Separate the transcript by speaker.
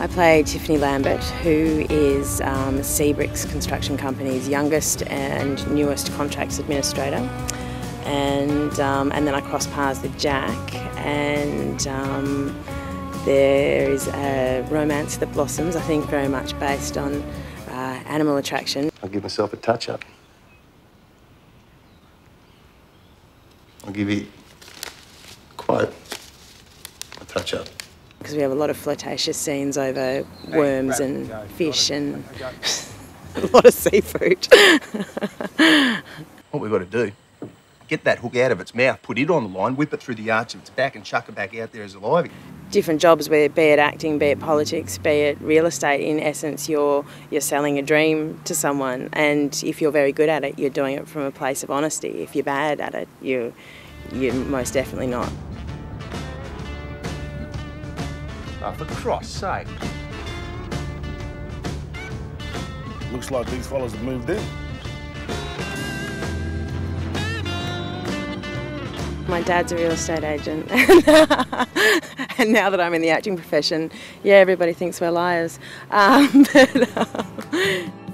Speaker 1: I play Tiffany Lambert, who is um, Seabricks Construction Company's youngest and newest contracts administrator. And, um, and then I cross paths with Jack, and um, there is a romance that blossoms, I think very much based on uh, animal attraction.
Speaker 2: I'll give myself a touch up. I'll give you quite a touch up.
Speaker 1: Because we have a lot of flirtatious scenes over worms and fish and a lot of seafood.
Speaker 2: What we've got to do, get that hook out of its mouth, put it on the line, whip it through the arch of its back and chuck it back out there as alive. Again.
Speaker 1: Different jobs, where be it acting, be it politics, be it real estate. In essence, you're you're selling a dream to someone, and if you're very good at it, you're doing it from a place of honesty. If you're bad at it, you you're most definitely not.
Speaker 2: Oh, for Christ's sake.
Speaker 3: Looks like these fellas have moved in.
Speaker 1: My dad's a real estate agent, and now that I'm in the acting profession, yeah, everybody thinks we're liars. Um, but, um,